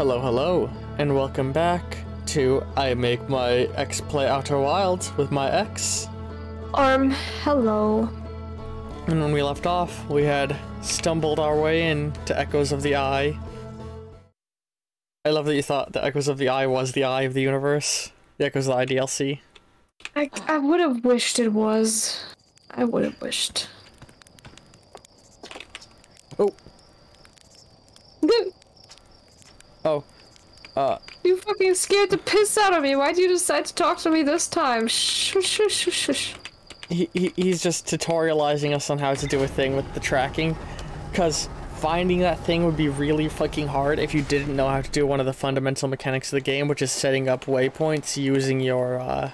Hello, hello, and welcome back to I Make My Ex Play Outer Wilds with my ex. Um, hello. And when we left off, we had stumbled our way in to Echoes of the Eye. I love that you thought the Echoes of the Eye was the Eye of the Universe. The Echoes of the Eye DLC. I, I would have wished it was. I would have wished. Oh. Oh. Uh. You fucking scared the piss out of me. Why'd you decide to talk to me this time? Shh, shh, shh, shh. He, he, he's just tutorializing us on how to do a thing with the tracking. Because finding that thing would be really fucking hard if you didn't know how to do one of the fundamental mechanics of the game, which is setting up waypoints using your, uh...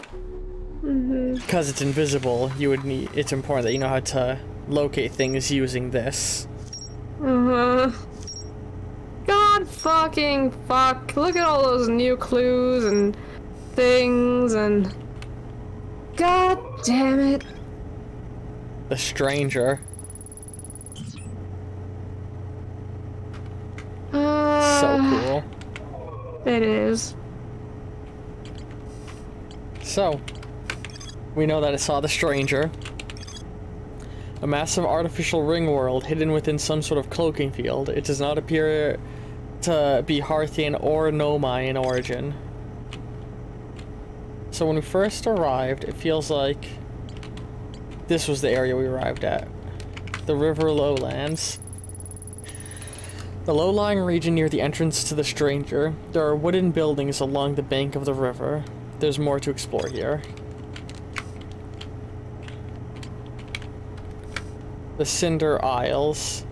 Because it's invisible, you would need- it's important that you know how to locate things using this. Uh-huh. God fucking fuck. Look at all those new clues and things and. God damn it. The stranger. Uh, So cool. It is. So, we know that it saw the stranger. A massive artificial ring world hidden within some sort of cloaking field. It does not appear to be Hearthian or Nomai in origin. So when we first arrived, it feels like this was the area we arrived at. The river lowlands. The low-lying region near the entrance to the stranger. There are wooden buildings along the bank of the river. There's more to explore here. The Cinder Isles.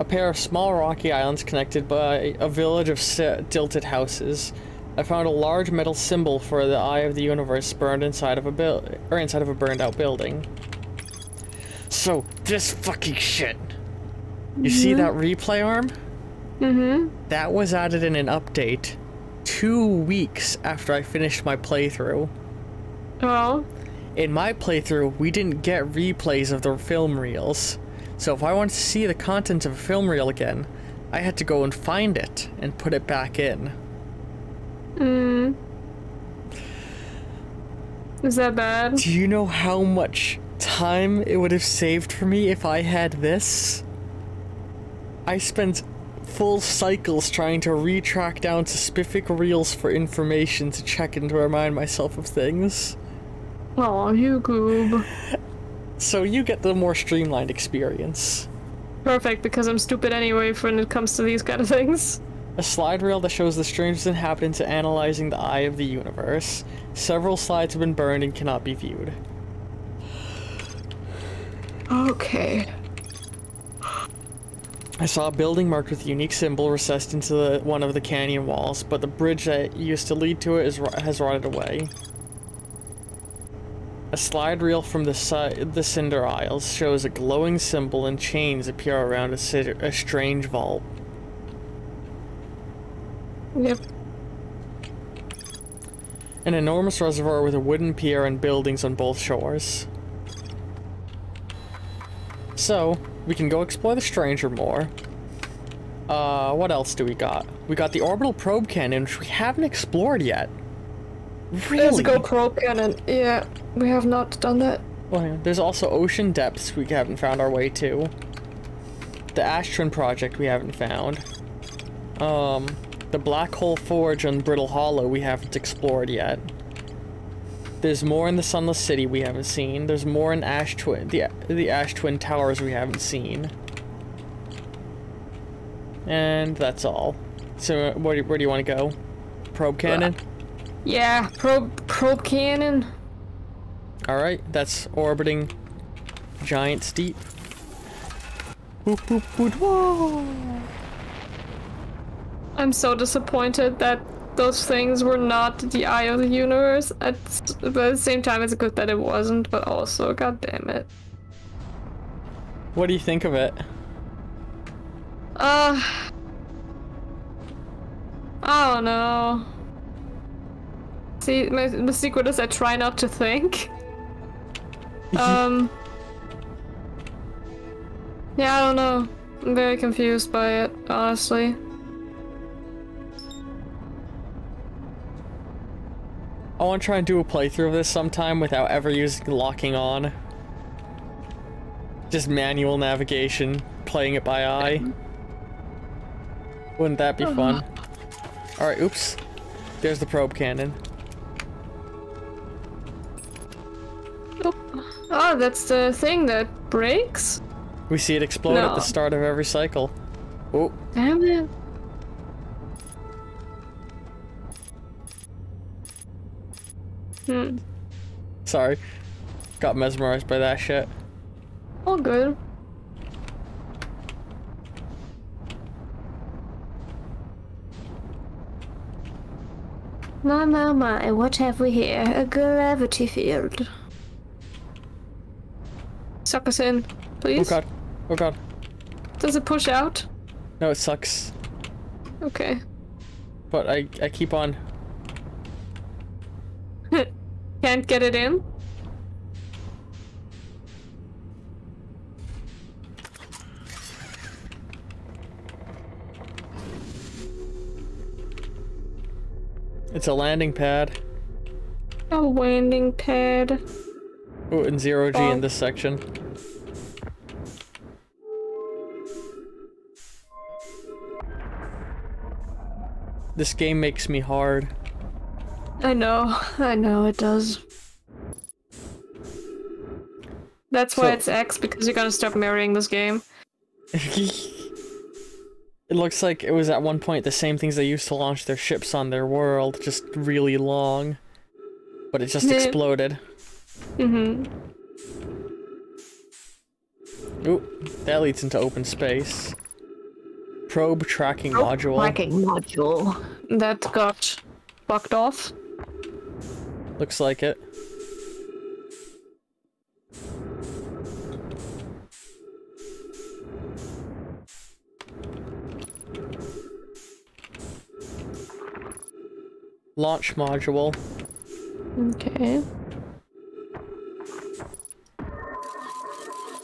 A pair of small rocky islands connected by a village of tilted houses. I found a large metal symbol for the Eye of the Universe burned inside of a buil- or inside of a burned out building. So, this fucking shit. You see that replay arm? Mm-hmm. That was added in an update two weeks after I finished my playthrough. Oh. In my playthrough, we didn't get replays of the film reels. So if I wanted to see the content of a film reel again, I had to go and find it and put it back in. Mm. Is that bad? Do you know how much time it would have saved for me if I had this? I spent full cycles trying to retrack down specific reels for information to check and to remind myself of things. Oh, you goob. So you get the more streamlined experience. Perfect, because I'm stupid anyway when it comes to these kind of things. A slide reel that shows the stranger's inhabitants analyzing the eye of the universe. Several slides have been burned and cannot be viewed. Okay. I saw a building marked with a unique symbol recessed into the, one of the canyon walls, but the bridge that used to lead to it is, has rotted away. A slide reel from the, si- the Cinder Isles shows a glowing symbol and chains appear around a, a strange vault. Yep. An enormous reservoir with a wooden pier and buildings on both shores. So, we can go explore the stranger more. Uh, what else do we got? We got the orbital probe cannon, which we haven't explored yet. Let's Really? go probe cannon. Yeah, we have not done that. Well, yeah, there's also ocean depths we haven't found our way to. The Ash Twin project we haven't found. Um, the Black Hole Forge on Brittle Hollow we haven't explored yet. There's more in the Sunless City we haven't seen. There's more in Ash Twin, the the Ash Twin Towers we haven't seen. And that's all. So, where do, where do you want to go? Probe cannon. Yeah, probe probe cannon. All right, that's orbiting Giant's Deep. Boop, boop, boop, whoa. I'm so disappointed that those things were not the eye of the universe. At, but at the same time, it's good that it wasn't. But also, god damn it. What do you think of it? Uh, I don't know. See, my secret is I try not to think. um. Yeah, I don't know. I'm very confused by it, honestly. I want to try and do a playthrough of this sometime without ever using locking on. Just manual navigation, playing it by eye. Wouldn't that be oh, fun? Alright, oops. There's the probe cannon. Oh, that's the thing that breaks? We see it explode at the start of every cycle. Oh, Damn it. Hmm. sorry. Got mesmerized by that shit. All good. My, my, my, what have we here? A gravity field. Suck us in, please. Oh god. Oh god. Does it push out? No, it sucks. Okay. But I, I keep on. Can't get it in? It's a landing pad. A landing pad. Oh, and zero G Oh. in this section. This game makes me hard. I know, I know it does. That's why So- it's X, because you're gonna stop marrying this game. it looks like it was at one point the same things they used to launch their ships on their world, just really long. But it just exploded. Mm-hmm. Ooh, that leads into open space. Probe tracking module. Tracking module. That got bucked off. Looks like it. Launch module. Okay.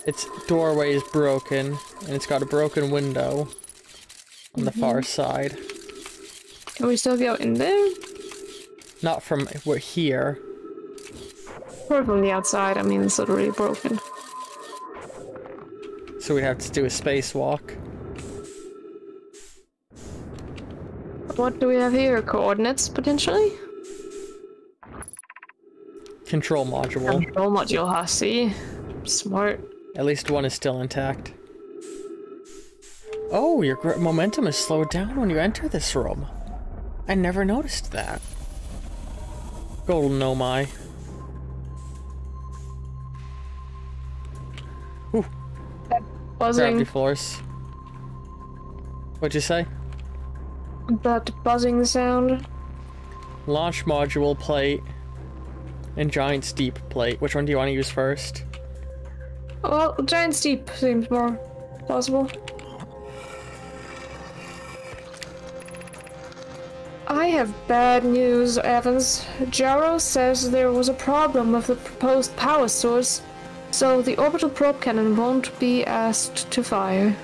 Its doorway is broken, and it's got a broken window on the far mm-hmm. side. Can we still go in there? Not from we're here. Or from the outside, I mean, it's literally broken. So we have to do a spacewalk. What do we have here? Coordinates, potentially? Control module. Control module, huh? See? Smart. At least one is still intact. Oh, your momentum is slowed down when you enter this room. I never noticed that. Golden Nomai. Ooh, Buzzing. gravity Buzzing. floors. What'd you say? That buzzing sound. Launch module plate and Giant's Deep plate. Which one do you want to use first? Well, Giant's Deep seems more plausible. I have bad news, Avens. Yarrow says there was a problem with the proposed power source, so the orbital probe cannon won't be asked to fire.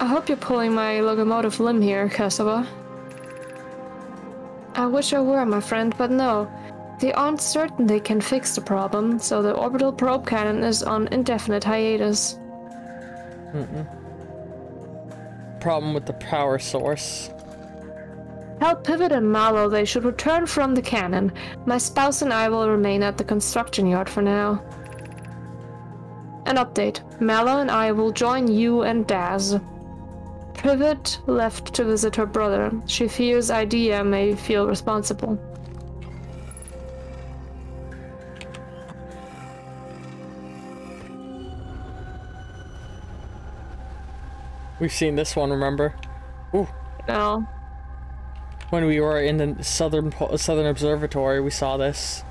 I hope you're pulling my locomotive limb here, Cassava. I wish I were, my friend, but no. They aren't certain they can fix the problem, so the orbital probe cannon is on indefinite hiatus. Problem with the power source. Tell Privet and Mallow they should return from the cannon. My spouse and I will remain at the construction yard for now. An update. Mallow and I will join you and Daz. Privet left to visit her brother. She fears Idea may feel responsible. We've seen this one, remember? Ooh, No. When we were in the southern southern observatory, we saw this.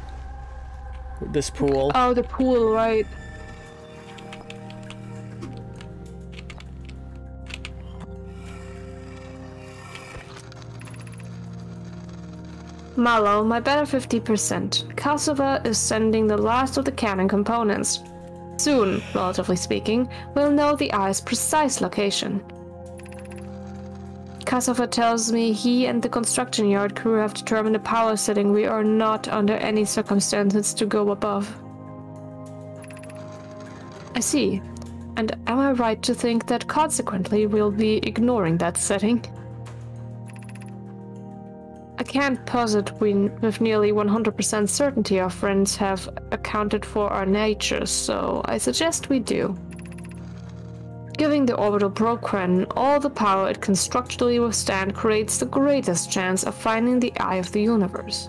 This pool. Oh, the pool, right. Mallow, my better 50%. Cassava is sending the last of the cannon components. Soon, relatively speaking, we'll know the eye's precise location. Cassava tells me he and the construction yard crew have determined a power setting we are not under any circumstances to go above. I see. And am I right to think that consequently we'll be ignoring that setting? I can't posit we, with nearly 100% certainty our friends have accounted for our nature, so I suggest we do. Giving the orbital probe all the power it can structurally withstand creates the greatest chance of finding the eye of the universe.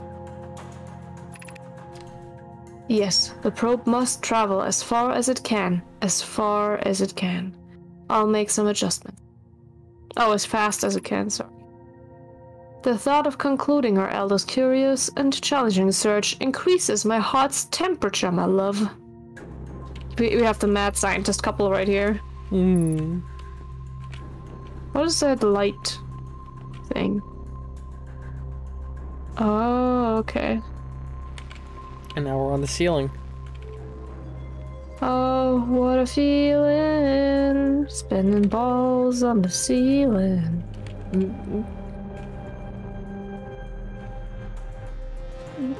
Yes, the probe must travel as far as it can, as far as it can. I'll make some adjustments. Oh, as fast as it can, sorry. The thought of concluding our eldest curious and challenging search increases my heart's temperature, my love. We, we have the mad scientist couple right here. Hmm. What is that light thing? Oh, okay. And now we're on the ceiling. Oh, what a feeling! Spinning balls on the ceiling.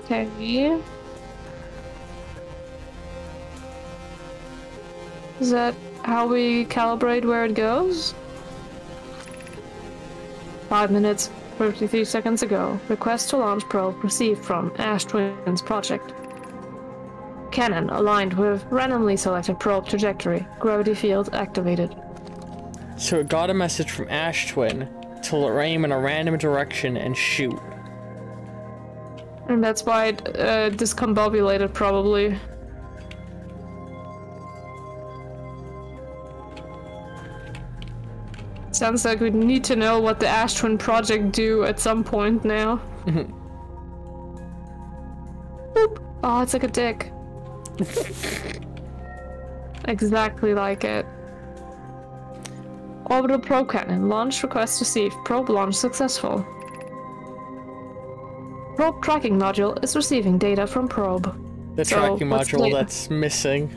Okay. Is that how we calibrate where it goes? Five minutes, 53 seconds ago. Request to launch probe received from Ash Twins project. Cannon aligned with randomly selected probe trajectory. Gravity field activated. So it got a message from Ash Twin to aim in a random direction and shoot. And that's why it uh, discombobulated, probably. Sounds like we need to know what the Ash Twin project do at some point now. Boop. Oh, it's like a dick. exactly like it. Orbital probe cannon. Launch request received. Probe launch successful. Probe tracking module is receiving data from probe. The so, tracking module that's missing.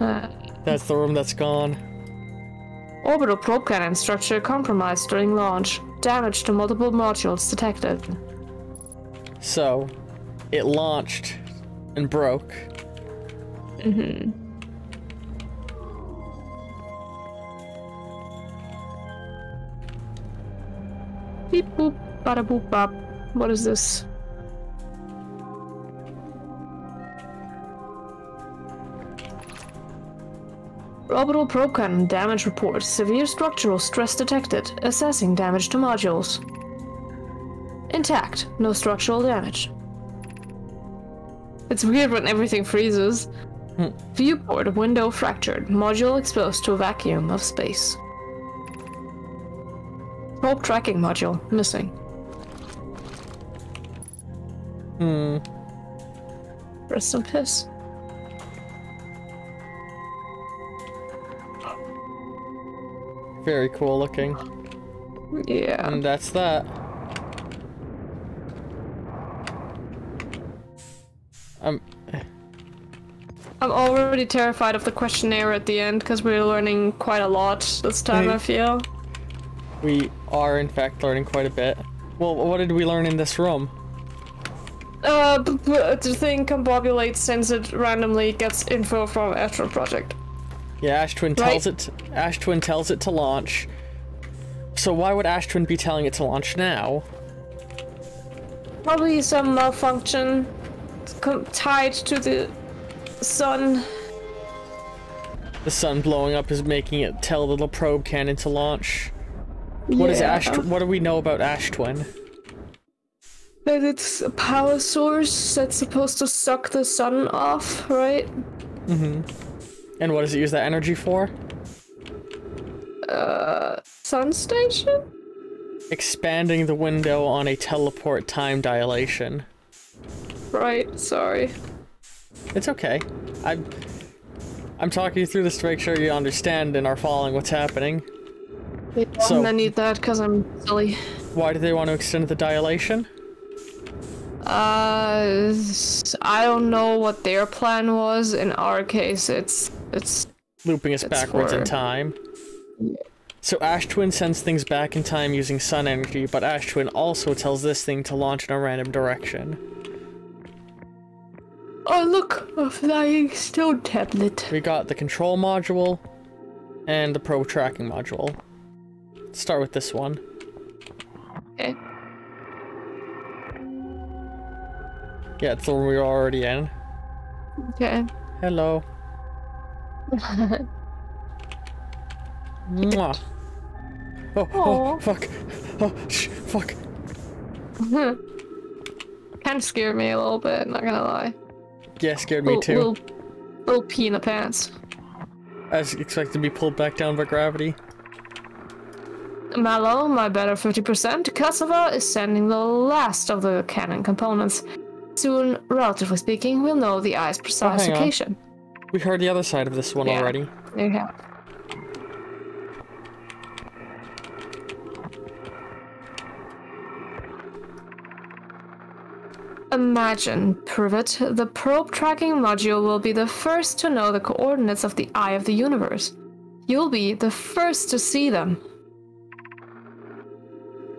Uh, that's the room that's gone. Orbital probe cannon structure compromised during launch. Damage to multiple modules detected. So, it launched and broke. Mm-hmm. Beep boop, bada boop bop. What is this? Orbital probe cannon damage report. Severe structural stress detected. Assessing damage to modules. Intact. No structural damage. It's weird when everything freezes. Hmm. Viewport window fractured. Module exposed to a vacuum of space. Probe tracking module missing. Hmm. Rest some piss. Very cool looking. Yeah. And that's that. I'm... I'm already terrified of the questionnaire at the end because we're learning quite a lot this time, I feel. We are, in fact, learning quite a bit. Well, what did we learn in this room? Uh, the thing combobulates since it randomly gets info from Ash Twin Project. Yeah, Ash Twin tells right. it. To, Ash Twin tells it to launch. So why would Ash Twin be telling it to launch now? Probably some malfunction tied to the sun. The sun blowing up is making it tell the little probe cannon to launch. What yeah. is Ash? What do we know about Ash Twin? That it's a power source that's supposed to suck the sun off, right? Mm-hmm. And what does it use that energy for? Uh, sun station? Expanding the window on a teleport time dilation. Right, sorry. It's okay. I'm I'm talking you through this to make sure you understand and are following what's happening. Yeah, so, I need that because I'm silly. Why do they want to extend the dilation? Uh, I don't know what their plan was. In our case, it's it's looping us it's backwards for... in time. So Ash Twin sends things back in time using sun energy, but Ash Twin also tells this thing to launch in a random direction. Oh look, a flying stone tablet. We got the control module and the probe tracking module. Let's start with this one. Okay. Yeah, it's the one we were already in. Okay. Hello. Mwah. Oh, oh, fuck. Oh, sh fuck. kind of scared me a little bit, not gonna lie. Yeah, scared me too. Little, little pee in the pants. I was expected to be pulled back down by gravity. Mallow, my better 50%, Cassava is sending the last of the cannon components. Soon, relatively speaking, we'll know the eye's precise oh, on. location. We heard the other side of this one Yeah. already. There you have. Imagine, Privet, the probe tracking module will be the first to know the coordinates of the eye of the universe. You'll be the first to see them.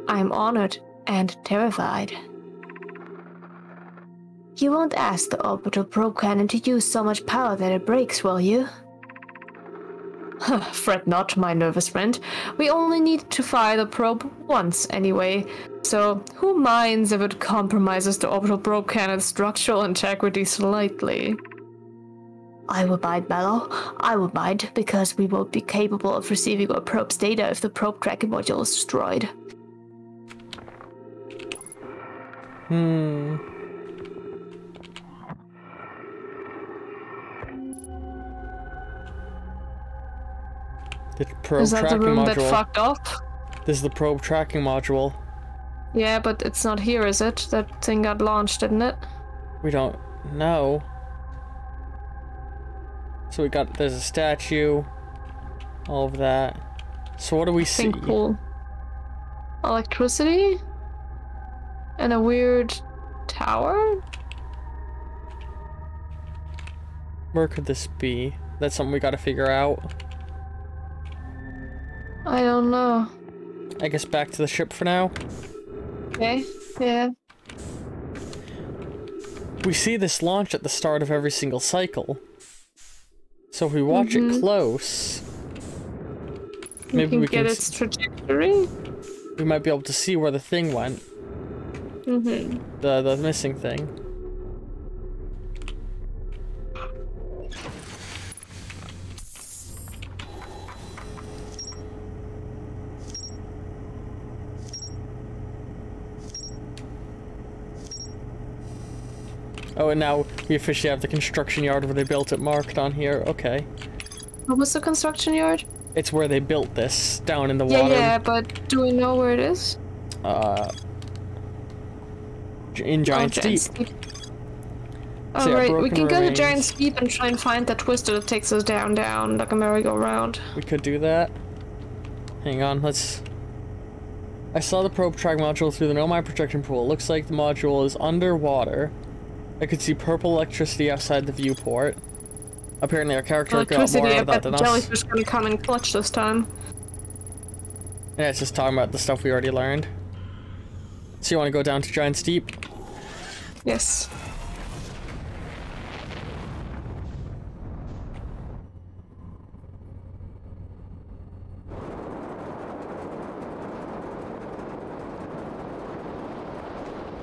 I'm honored and terrified. You won't ask the orbital probe cannon to use so much power that it breaks, will you? Fret not, my nervous friend. We only need to fire the probe once anyway, so who minds if it compromises the orbital probe cannon's structural integrity slightly? I will mind, Mallow. I will mind, because we won't be capable of receiving our probe's data if the probe tracking module is destroyed. Hmm. The probe is that the tracking room that module. fucked up? This is the probe tracking module. Yeah, but it's not here, is it? That thing got launched, didn't it? We don't know. So we got there's a statue, all of that. So what do we see? Think pool. Electricity? And a weird tower? Where could this be? That's something we gotta figure out. I don't know. I guess back to the ship for now. Okay, yeah. We see this launch at the start of every single cycle. So if we watch Mhm. it close, You maybe can we get can its trajectory. we might be able to see where the thing went, Mm-hmm. the the missing thing. Oh, and now we officially have the construction yard where they built it marked on here. Okay. What was the construction yard? It's where they built this, down in the Yeah, water. yeah, but do we know where it is? Uh, in Giant's oh, Deep. Steep. So, yeah, Alright, we can go to remains. Giant's Deep and try and find that twister that takes us down, down, like a merry-go-round. We could do that. Hang on, let's... I saw the probe track module through the Nomai projection pool. Looks like the module is underwater. I could see purple electricity outside the viewport. Apparently our character got more out of that than the us. jellyfish gonna come in clutch this time. Yeah, it's just talking about the stuff we already learned. So you want to go down to Giant's Deep? Yes.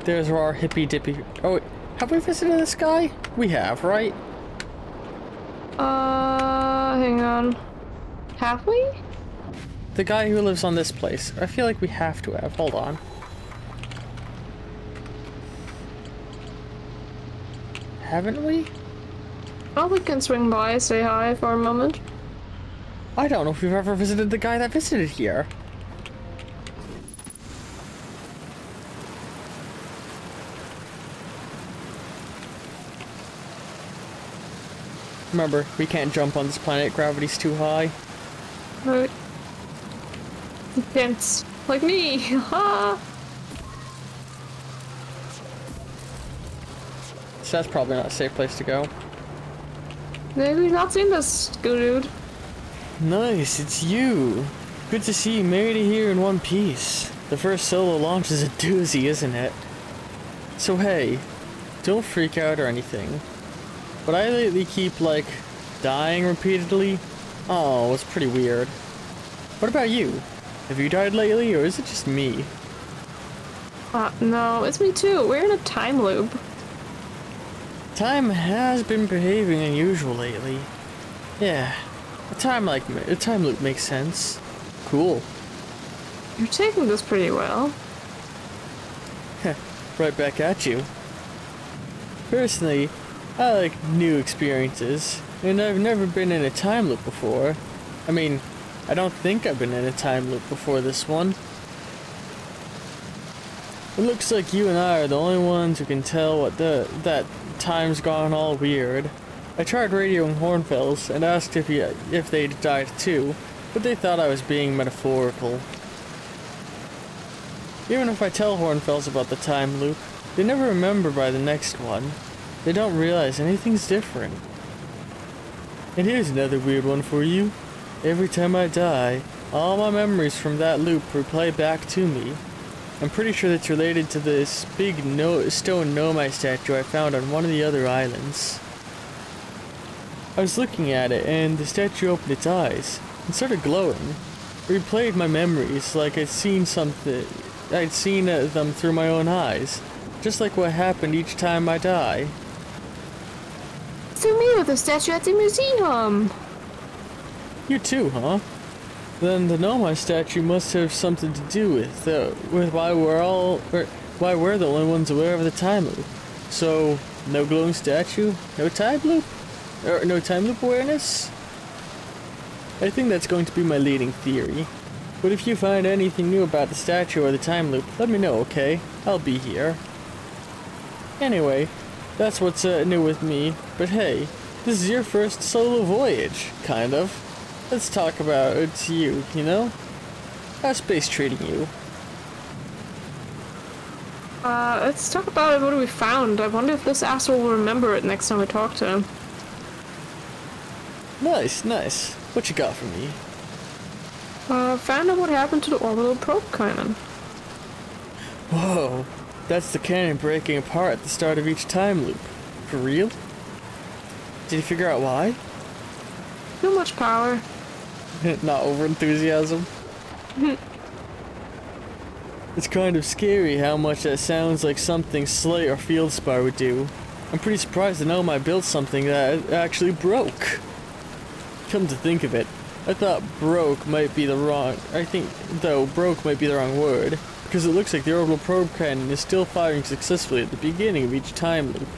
There's our hippy dippy. Oh, wait, have we visited this guy? We have, right? Uh, hang on. Have we? The guy who lives on this place. I feel like we have to have. Hold on. Haven't we? Oh, we can swing by, say hi for a moment. I don't know if we've ever visited the guy that visited here. Remember, we can't jump on this planet, gravity's too high. Right. Dense. Like me! Ha! So that's probably not a safe place to go. Maybe not seen this good dude. Nice, it's you. Good to see you made it here in one piece. The first solo launch is a doozy, isn't it? So hey, don't freak out or anything. But I lately keep, like, dying repeatedly. Oh, it's pretty weird. What about you? Have you died lately, or is it just me? Uh, no, it's me too. We're in a time loop. Time has been behaving unusual lately. Yeah, a time like a time loop makes sense. Cool. You're taking this pretty well. right back at you. Personally, I like new experiences, and I've never been in a time loop before. I mean, I don't think I've been in a time loop before this one. It looks like you and I are the only ones who can tell what the that time's gone all weird. I tried radioing Hornfels and asked if he, if they'd died too, but they thought I was being metaphorical. Even if I tell Hornfels about the time loop, they never remember by the next one. They don't realize anything's different. And here's another weird one for you. Every time I die, all my memories from that loop replay back to me. I'm pretty sure that's related to this big no stone Nomai statue I found on one of the other islands. I was looking at it, and the statue opened its eyes and started glowing. Replayed my memories like I'd seen something. I'd seen uh, them through my own eyes, just like what happened each time I die. With the statue at the museum. You too, huh? Then the Nomai statue must have something to do with uh, with why we're all or why we're the only ones aware of the time loop. So no glowing statue, no time loop, or no time loop awareness. I think that's going to be my leading theory. But if you find anything new about the statue or the time loop, let me know, okay? I'll be here. Anyway, that's what's uh, new with me. But hey, this is your first solo voyage, kind of. Let's talk about it's you, you know? How's space treating you? Uh, let's talk about what we found. I wonder if this asshole will remember it next time we talk to him. Nice, nice. What you got for me? Uh, found out what happened to the orbital probe cannon. Whoa, that's the cannon breaking apart at the start of each time loop. For real? Did you figure out why? Too much power. Not over enthusiasm. it's kind of scary how much that sounds like something Slate or Feldspar would do. I'm pretty surprised to know I built something that actually broke. Come to think of it, I thought broke might be the wrong. I think, though, broke might be the wrong word, because it looks like the orbital probe cannon is still firing successfully at the beginning of each time loop.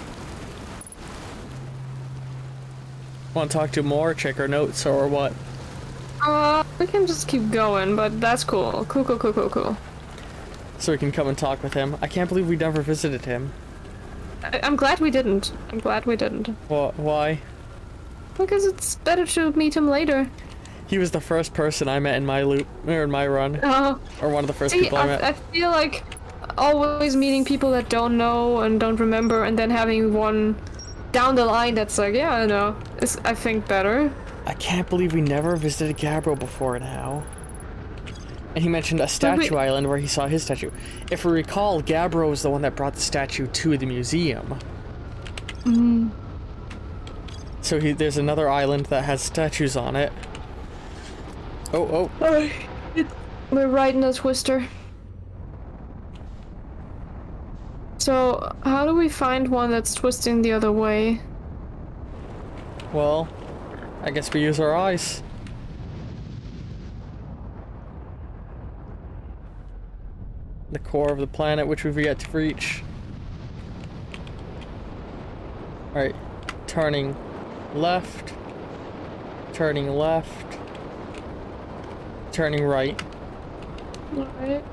Want to talk to more, check our notes, or what? Uh, we can just keep going, but that's cool. Cool, cool, cool, cool, cool. So we can come and talk with him. I can't believe we never visited him. I I'm glad we didn't. I'm glad we didn't. Wh why? Because it's better to meet him later. He was the first person I met in my loop, or in my run. Uh, or one of the first see, people I, I, met. I feel like always meeting people that don't know and don't remember, and then having one down the line that's like, yeah, I know, is I think better. I can't believe we never visited Gabbro before now. And he mentioned a statue island where he saw his statue. If we recall, Gabbro was the one that brought the statue to the museum. Mm. So he, there's another island that has statues on it. Oh, oh. We're riding a twister. So, how do we find one that's twisting the other way? Well, I guess we use our eyes. The core of the planet which we've yet to reach. Alright, turning left, turning left, turning right. Alright.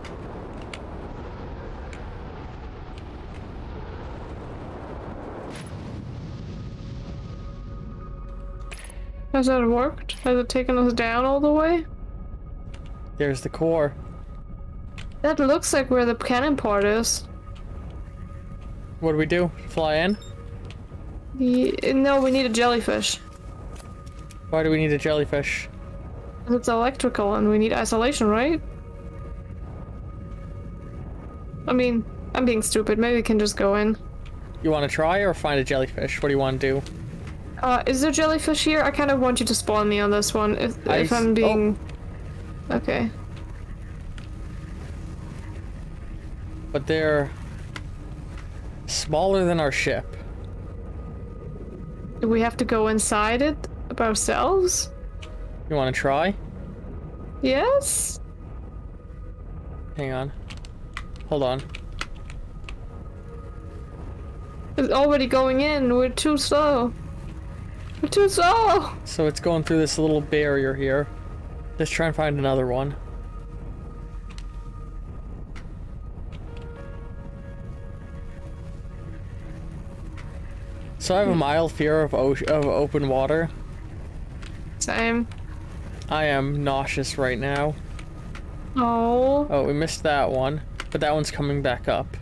Has that worked? Has it taken us down all the way? There's the core. That looks like where the cannon part is. What do we do? Fly in? Ye- no, we need a jellyfish. Why do we need a jellyfish? It's electrical and we need isolation, right? I mean, I'm being stupid. Maybe we can just go in. You want to try or find a jellyfish? What do you want to do? Uh, is there jellyfish here? I kind of want you to spawn me on this one, if, I if I'm oh. being... Okay. But they're smaller than our ship. Do we have to go inside it by ourselves? You want to try? Yes? Hang on. Hold on. It's already going in. We're too slow. Too slow. So it's going through this little barrier here. Let's try and find another one. So I have a hmm. mild fear of, of open water. Same. I am nauseous right now. Oh. Oh, we missed that one. But that one's coming back up.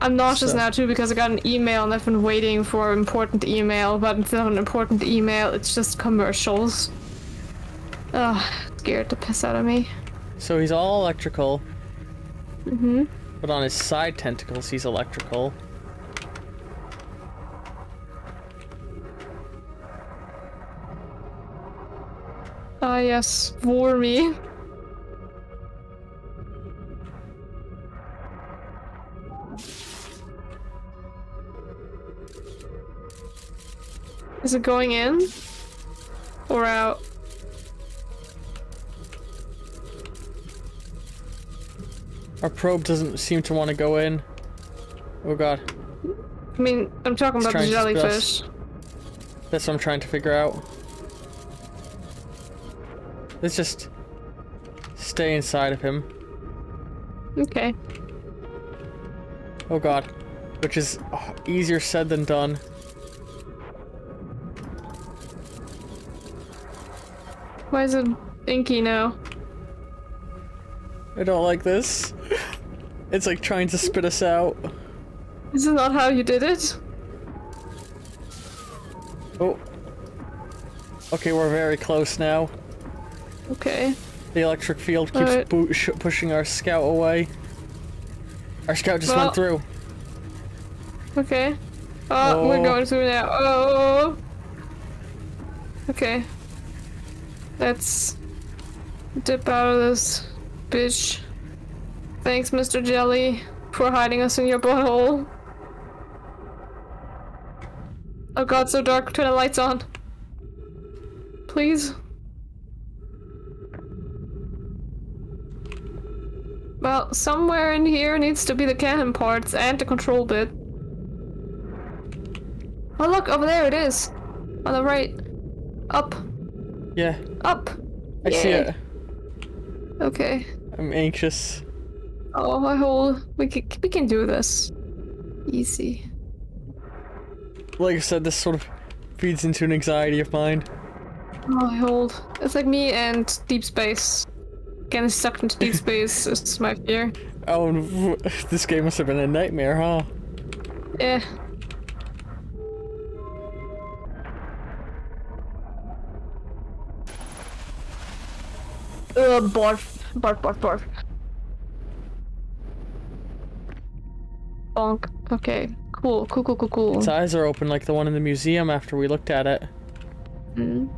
I'm nauseous So- now too because I got an email and I've been waiting for an important email, but instead of an important email, it's just commercials. Ugh, scared the piss out of me. So he's all electrical. Mm-hmm. But on his side tentacles, he's electrical. Ah yes, for me. Is it going in? Or out? Our probe doesn't seem to want to go in. Oh god. I mean, I'm talking It's about the jellyfish. That's what I'm trying to figure out. Let's just stay inside of him. Okay. Oh god. Which is oh, easier said than done. Why is it inky now? I don't like this. It's like trying to spit us out. This is not how you did it. Oh. Okay, we're very close now. Okay. The electric field keeps sh- pushing our scout away. Our scout just Well- went through. Okay. Oh, we're Oh. going through now. Oh. Okay. Let's dip out of this bitch. Thanks, Mr. Jelly, for hiding us in your butthole. Oh god, so dark. Turn the lights on. Please. Well, somewhere in here needs to be the cannon parts and the control bit. Oh look, over there it is. On the right. Up. Yeah, Up. I see it. Okay. I'm anxious. Oh, I hold. We can we can do this. Easy. Like I said, this sort of feeds into an anxiety of mine. Oh, I hold. It's like me and deep space. Getting sucked into deep space is my fear. Oh, this game must have been a nightmare, huh? Yeah. Ugh, barf. Barf, barf, barf. Bonk. Okay. Cool, cool, cool, cool, cool. Its eyes are open like the one in the museum after we looked at it. Mm.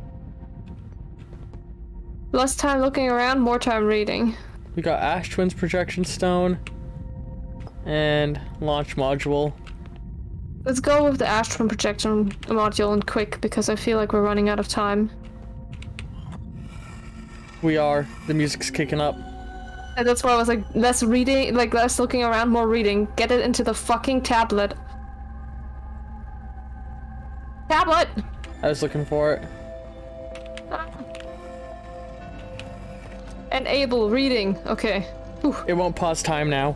Less time looking around, more time reading. We got Ash Twins projection stone and launch module. Let's go with the Ash Twin projection module and quick because I feel like we're running out of time. We are. The music's kicking up. And that's why I was like, less reading, like less looking around, more reading. Get it into the fucking tablet. Tablet! I was looking for it. Ah. Enable reading. Okay. Whew. It won't pause time now.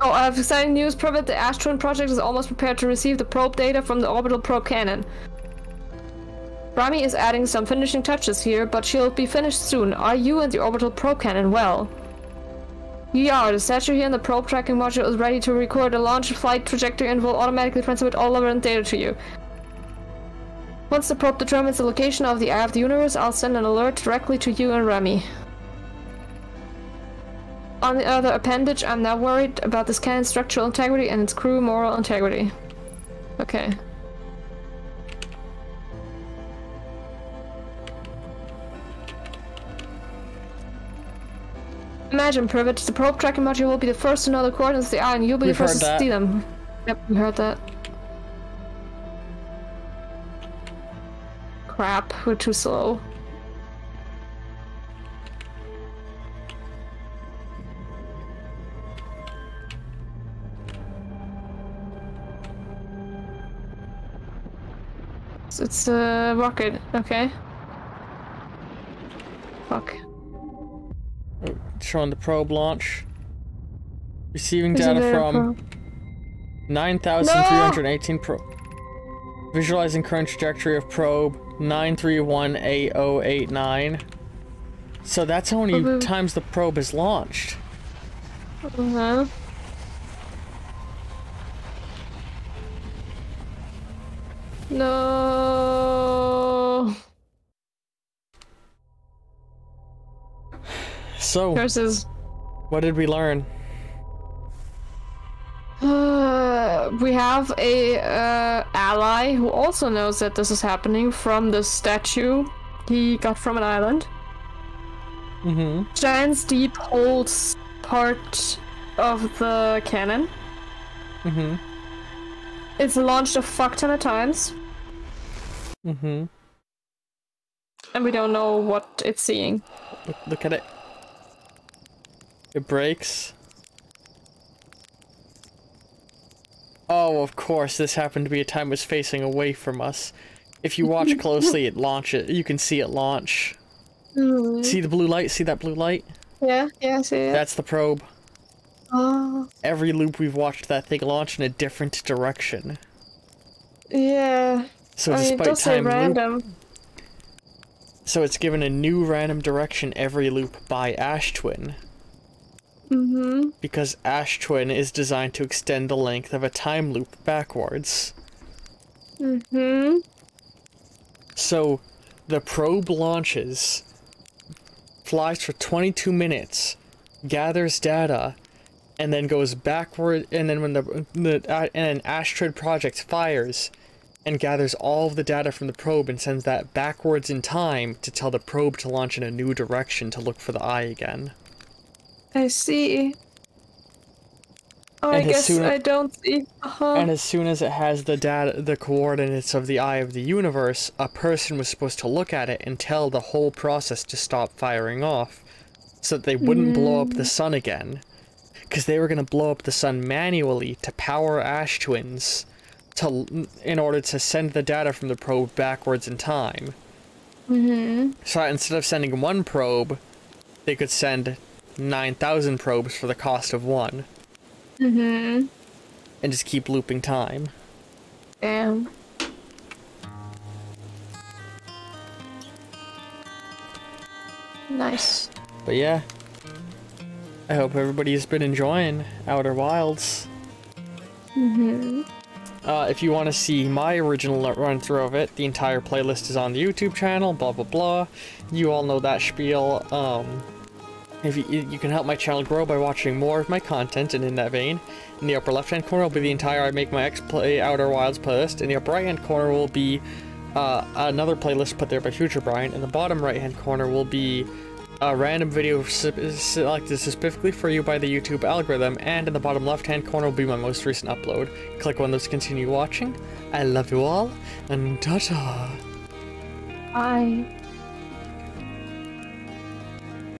Oh, I have exciting news. Privet, the Ash Twin project is almost prepared to receive the probe data from the orbital probe cannon. Rami is adding some finishing touches here, but she'll be finished soon. Are you and the orbital probe cannon well? Yeah, the statue here in the probe tracking module is ready to record the launch flight trajectory and will automatically transmit all relevant data to you. Once the probe determines the location of the Eye of the Universe, I'll send an alert directly to you and Remy. On the other appendage, I'm now worried about this cannon's structural integrity and its crew moral integrity. Okay. Imagine, Privet, the probe tracking module will be the first to know the coordinates of the eye and you'll be We've the first to that. see them. Yep, we heard that. Crap, we're too slow. It's a rocket, okay. Fuck. Showing the probe launch. Receiving Isn't data from probe? 9,318 probe. Visualizing current trajectory of probe 9318089. So that's how many Mhm. times the probe is launched. Uh-huh. No. So, Curses. what did we learn? Uh, we have a uh, ally who also knows that this is happening from the statue he got from an island. Mm-hmm. Giant's Deep holds part of the cannon. Mm-hmm. It's launched a fuck ton of times, Mm-hmm. and we don't know what it's seeing. Look, look at it. It breaks. Oh, of course, this happened to be a time it was facing away from us. If you watch closely, it launch it. You can see it launch. Mm-hmm. See the blue light? See that blue light? Yeah, yeah, I see it. That's the probe. Oh, Every loop we've watched that thing launch in a different direction. yeah. So I mean, it despite time loop, random. so it's given a new random direction every loop by Ash Twin. Mm-hmm. because Ash Twin is designed to extend the length of a time loop backwards. Mm-hmm. So, the probe launches, flies for 22 minutes, gathers data, and then goes backward. And then when the the uh, and an Ash Twin project fires, and gathers all of the data from the probe and sends that backwards in time to tell the probe to launch in a new direction to look for the eye again. I see. Oh, I And as guess I don't see. Uh-huh. And as soon as it has the data, the coordinates of the eye of the universe, a person was supposed to look at it and tell the whole process to stop firing off, so that they wouldn't blow up the sun again, because they were gonna blow up the sun manually to power Ash Twins, to in order to send the data from the probe backwards in time. mm-hmm. So instead of sending one probe, they could send nine thousand probes for the cost of one, Mm-hmm. and just keep looping time. Damn. Nice. But yeah, I hope everybody's been enjoying Outer Wilds. Mm-hmm. Uh, if you want to see my original run through of it, the entire playlist is on the YouTube channel. Blah blah blah. You all know that spiel. Um, if you, you can help my channel grow by watching more of my content, and in that vein, in the upper left-hand corner will be the entire I Make My EX Play Outer Wilds playlist. In the upper right-hand corner will be uh, another playlist put there by Future Brian. In the bottom right-hand corner will be a random video selected specifically for you by the YouTube algorithm, and in the bottom left-hand corner will be my most recent upload. Click on those to continue watching. I love you all, and ta-ta! Bye.